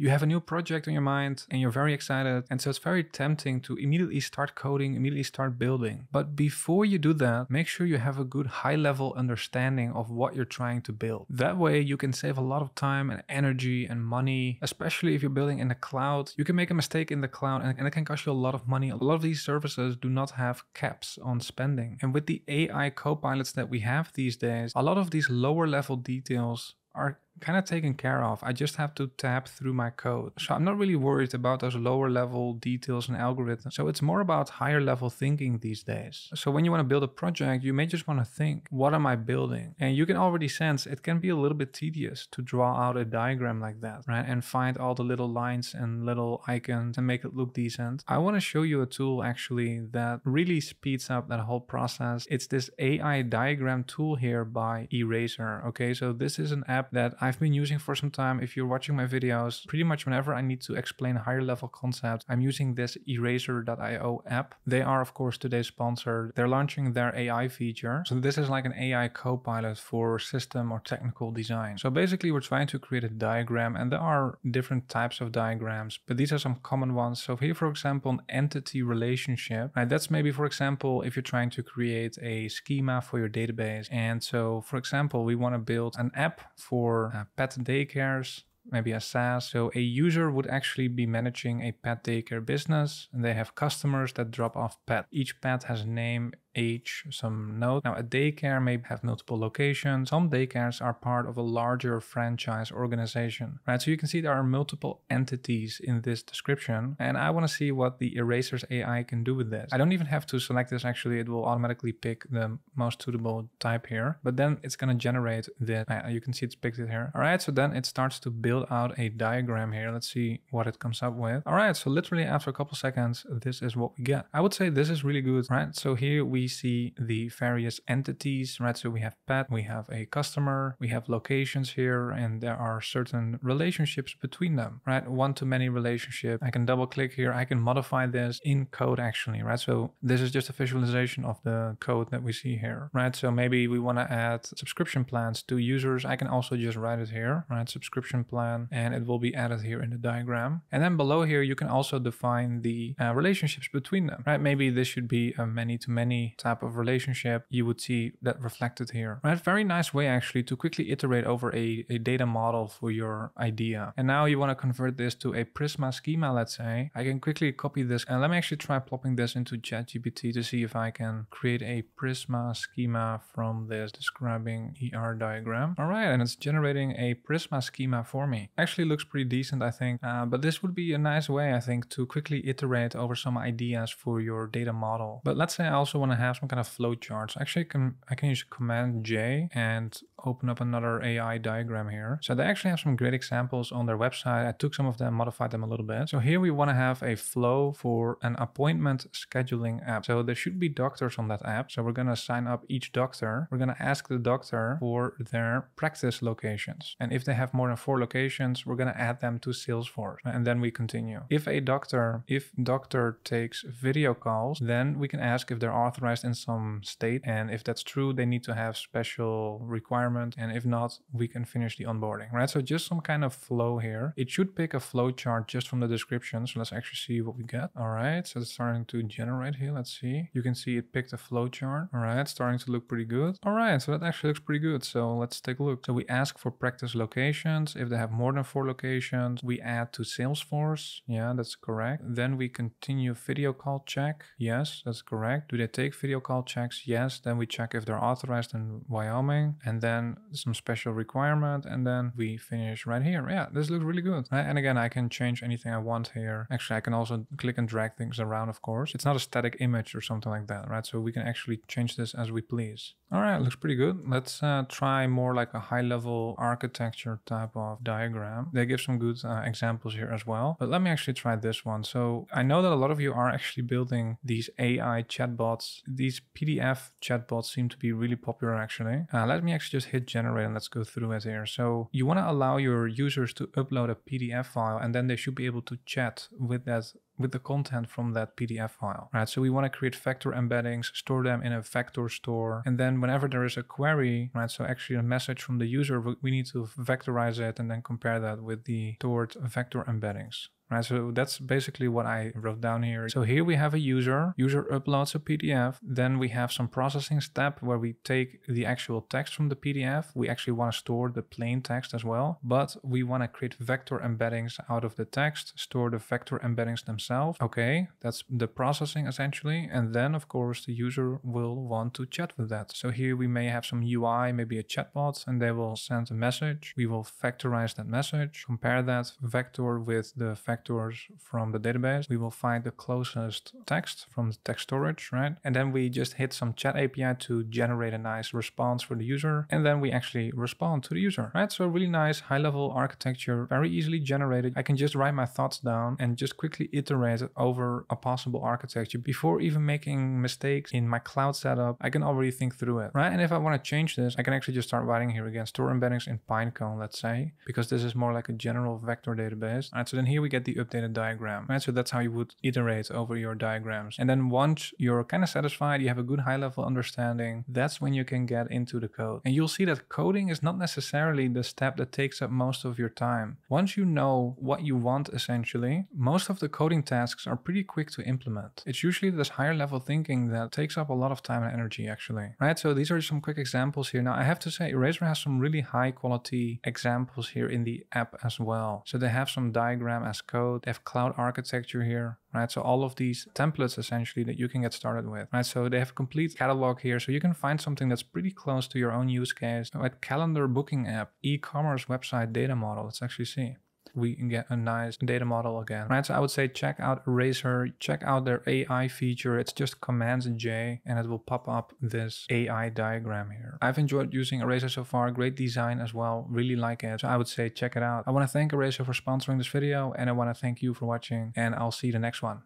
You have a new project on your mind and you're very excited. And so it's very tempting to immediately start coding, immediately start building. But before you do that, make sure you have a good high level understanding of what you're trying to build. That way you can save a lot of time and energy and money, especially if you're building in the cloud. You can make a mistake in the cloud and it can cost you a lot of money. A lot of these services do not have caps on spending. And with the AI co-pilots that we have these days, a lot of these lower level details are kind of taken care of. I just have to tap through my code. So I'm not really worried about those lower level details and algorithms. So it's more about higher level thinking these days. So when you want to build a project, you may just want to think, what am I building? And you can already sense it can be a little bit tedious to draw out a diagram like that, right? And find all the little lines and little icons and make it look decent. I want to show you a tool actually that really speeds up that whole process. It's this AI diagram tool here by Eraser. Okay, so this is an app that I I've been using for some time. If you're watching my videos, pretty much whenever I need to explain higher level concepts, I'm using this eraser.io app. They are, of course, today's sponsor. They're launching their AI feature. So this is like an AI co-pilot for system or technical design. So basically we're trying to create a diagram and there are different types of diagrams, but these are some common ones. So here, for example, an entity relationship, right? That's maybe, for example, if you're trying to create a schema for your database. And so, for example, we want to build an app for uh, pet daycares maybe a SaaS. So a user would actually be managing a pet daycare business and they have customers that drop off pet. Each pet has a name, age, some note. Now, a daycare may have multiple locations. Some daycares are part of a larger franchise organization, right? So you can see there are multiple entities in this description. And I want to see what the Erasers AI can do with this. I don't even have to select this. Actually, it will automatically pick the most suitable type here, but then it's going to generate this. Uh, you can see it's picked it here. All right. So then it starts to build out a diagram here. Let's see what it comes up with. All right. So literally after a couple seconds, this is what we get. I would say this is really good, right? So here we see the various entities, right? So we have pet, we have a customer, we have locations here, and there are certain relationships between them, right? One to many relationship. I can double click here. I can modify this in code actually, right? So this is just a visualization of the code that we see here, right? So maybe we want to add subscription plans to users. I can also just write it here, right? Subscription plan, and it will be added here in the diagram. And then below here, you can also define the uh, relationships between them, right? Maybe this should be a many to many type of relationship, you would see that reflected here. Right? Very nice way actually to quickly iterate over a, a data model for your idea. And now you want to convert this to a Prisma schema, let's say. I can quickly copy this and let me actually try plopping this into ChatGPT to see if I can create a Prisma schema from this describing ER diagram. All right, and it's generating a Prisma schema for me. Actually looks pretty decent, I think. Uh, but this would be a nice way, I think, to quickly iterate over some ideas for your data model. But let's say I also want to have some kind of flow charts. Actually, I can, I can use Command J and open up another AI diagram here. So they actually have some great examples on their website. I took some of them, modified them a little bit. So here we want to have a flow for an appointment scheduling app. So there should be doctors on that app. So we're going to sign up each doctor. We're going to ask the doctor for their practice locations. And if they have more than four locations, we're going to add them to Salesforce. And then we continue. If a doctor, if doctor takes video calls, then we can ask if they're authorized in some state. And if that's true, they need to have special requirement. And if not, we can finish the onboarding, right? So just some kind of flow here. It should pick a flow chart just from the description. So let's actually see what we get. All right. So it's starting to generate here. Let's see. You can see it picked a flow chart. All right. Starting to look pretty good. All right. So that actually looks pretty good. So let's take a look. So we ask for practice locations. If they have more than four locations, we add to Salesforce. Yeah, that's correct. Then we continue video call check. Yes, that's correct. Do they take video call checks, yes. Then we check if they're authorized in Wyoming and then some special requirement. And then we finish right here. Yeah, this looks really good. And again, I can change anything I want here. Actually, I can also click and drag things around, of course. It's not a static image or something like that, right? So we can actually change this as we please. All right, looks pretty good. Let's uh, try more like a high level architecture type of diagram. They give some good uh, examples here as well. But let me actually try this one. So I know that a lot of you are actually building these AI chatbots these PDF chatbots seem to be really popular actually. Uh, let me actually just hit generate and let's go through it here. So you want to allow your users to upload a PDF file and then they should be able to chat with that with the content from that PDF file, right? So we want to create vector embeddings, store them in a vector store. And then whenever there is a query, right? So actually a message from the user, we need to vectorize it and then compare that with the stored vector embeddings right? So that's basically what I wrote down here. So here we have a user, user uploads a PDF. Then we have some processing step where we take the actual text from the PDF. We actually want to store the plain text as well, but we want to create vector embeddings out of the text, store the vector embeddings themselves. Okay, that's the processing essentially. And then of course the user will want to chat with that. So here we may have some UI, maybe a chatbot, and they will send a message. We will vectorize that message, compare that vector with the vector vectors from the database, we will find the closest text from the text storage, right? And then we just hit some chat API to generate a nice response for the user. And then we actually respond to the user, right? So really nice high level architecture, very easily generated. I can just write my thoughts down and just quickly iterate over a possible architecture before even making mistakes in my cloud setup. I can already think through it, right? And if I want to change this, I can actually just start writing here again, store embeddings in Pinecone, let's say, because this is more like a general vector database. All right, so then here we get the updated diagram, right? So that's how you would iterate over your diagrams. And then once you're kind of satisfied, you have a good high level understanding, that's when you can get into the code. And you'll see that coding is not necessarily the step that takes up most of your time. Once you know what you want essentially, most of the coding tasks are pretty quick to implement. It's usually this higher level thinking that takes up a lot of time and energy actually, right? So these are some quick examples here. Now I have to say Eraser has some really high quality examples here in the app as well. So they have some diagram as code code. They have cloud architecture here, right? So all of these templates essentially that you can get started with, right? So they have a complete catalog here. So you can find something that's pretty close to your own use case. At calendar booking app, e-commerce website data model. Let's actually see we can get a nice data model again, right? So I would say check out Eraser, check out their AI feature. It's just Commands in J and it will pop up this AI diagram here. I've enjoyed using Eraser so far. Great design as well. Really like it. So I would say check it out. I want to thank Eraser for sponsoring this video and I want to thank you for watching and I'll see you the next one.